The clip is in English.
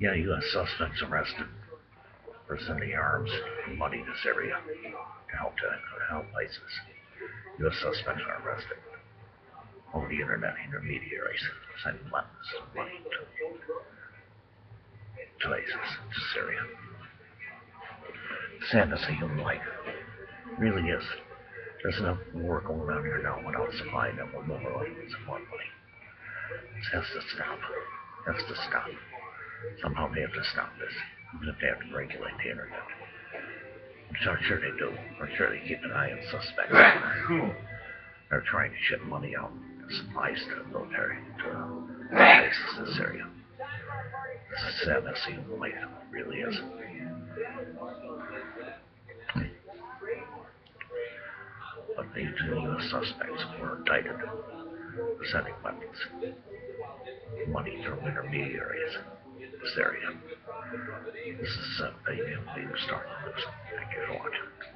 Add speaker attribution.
Speaker 1: Yeah, U.S. suspects arrested for sending arms and money to Syria to help to help ISIS. U.S. suspects are arrested over the internet intermediaries sending weapons and money to, to ISIS, to Syria. Sadness of human life. Really is. There's enough war going on here now without with more oil and more money. This has to stop. Has to stop. Somehow they have to stop this. Even if they have to regulate the internet. Which I'm sure they do. I'm sure they keep an eye on suspects. They're trying to ship money out, supplies to the military, to uh, places in Syria. This is sadness life. It really is. But the two U.S. suspects were indicted for sending weapons, money through intermediaries in area. This is uh, a new start. Thank you for watching.